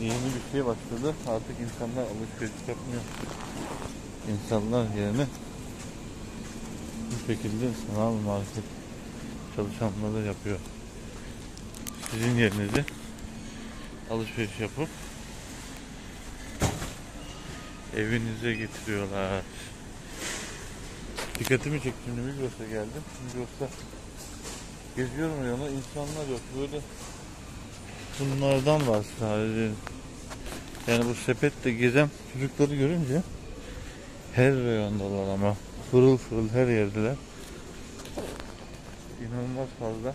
yeni bir şey başladı. Artık insanlar alışveriş yapmıyor. İnsanlar yerine bu şekilde sanal market çalışanları yapıyor. Sizin yerinize alışveriş yapıp evinize getiriyorlar. Dikkatimi çekti şimdi Migros'a geldim. Migros'ta geziyorum reyonu insanlar yok. Böyle bunlardan var sadece. Yani bu sepette gezen çocukları görünce her reyondalar ama fırıl fırıl her yerdeler. İnanılmaz fazla.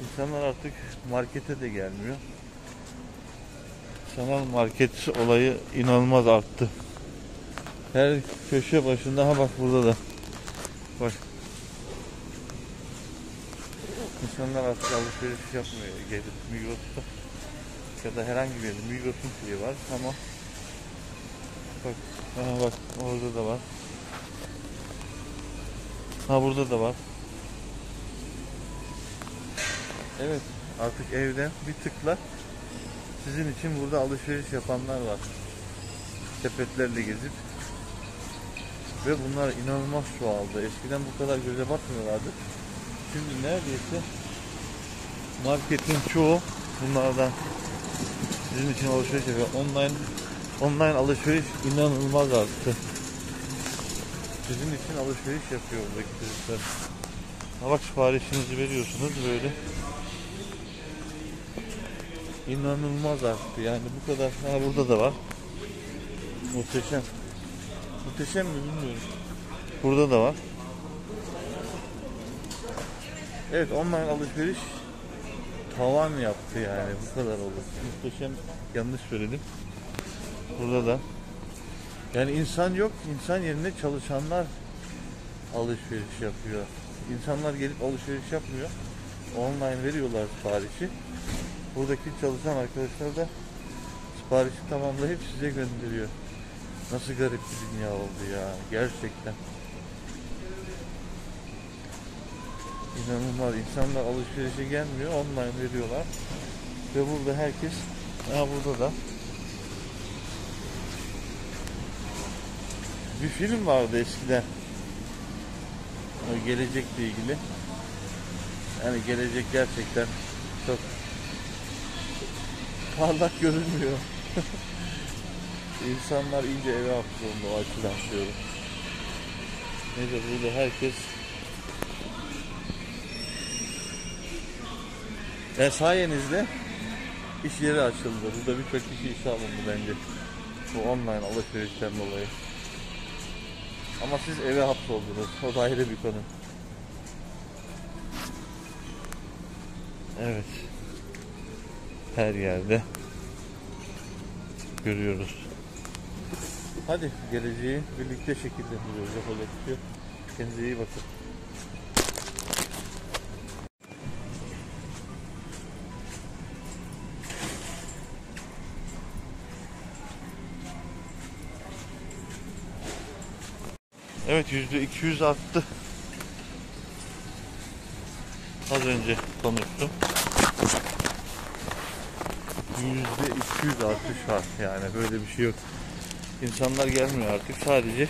İnsanlar artık markete de gelmiyor. Sanal market olayı inanılmaz arttı. Her köşe başında ha bak burada da. Bak. İnsanlar artık alışveriş yapmıyor gelip Migros'ta ya da herhangi bir yerde Migros'un şeyi var ama bak ha bak orada da var. Ha burada da var. Evet artık evden bir tıkla sizin için burada alışveriş yapanlar var. Sepetlerle gezip ve bunlar inanılmaz çoğaldı. Eskiden bu kadar göze batmıyorlardı. Şimdi neredeyse marketin çoğu bunlardan sizin için alışveriş yapıyor. Online online alışveriş inanılmaz arttı. Sizin için alışveriş yapıyor buradaki çocuklar. Ha bak siparişinizi veriyorsunuz böyle. İnanılmaz arttı. Yani bu kadar. Ha burada da var. Muhteşem. Muhteşem mi bilmiyorum. Burada da var. Evet online alışveriş tavan yaptı yani bu kadar olur. Muhteşem yanlış söyledim. Burada da. Yani insan yok. insan yerine çalışanlar alışveriş yapıyor. İnsanlar gelip alışveriş yapmıyor. Online veriyorlar siparişi. Buradaki çalışan arkadaşlar da siparişi tamamlayıp size gönderiyor. Nasıl garip bir dünya oldu ya. Gerçekten. İnanılmaz. İnsanlar alışverişe gelmiyor. Online veriyorlar. Ve burada herkes ha burada da bir film vardı eskiden. O gelecekle ilgili. Yani gelecek gerçekten çok parlak görünmüyor. İnsanlar iyice eve hapsolundu o açıdan diyorum. Neyse burada herkes Yani sayenizde iş yeri açıldı. Burada birçok kişi işe alındı bence. Bu online alışverişten dolayı. Ama siz eve hapsoldunuz. O da ayrı bir konu. Evet. Her yerde görüyoruz. Hadi geleceği birlikte şekillendiriyoruz. Yapacak bir şey. Kendinize iyi bakın. Evet yüzde 200 arttı. Az önce konuştum. Yüzde 200 artış var yani böyle bir şey yok. İnsanlar gelmiyor artık sadece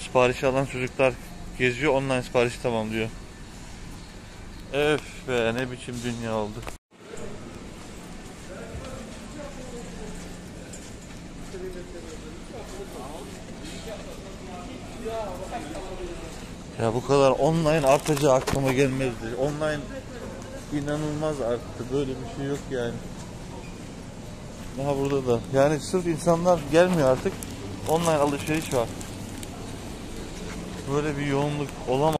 sipariş alan çocuklar geziyor online sipariş tamamlıyor. Öf be ne biçim dünya oldu. Ya bu kadar online artacağı aklıma gelmezdi. Online inanılmaz arttı. Böyle bir şey yok yani. Daha burada da. Yani sırf insanlar gelmiyor artık. Online alışveriş var. Böyle bir yoğunluk olamaz.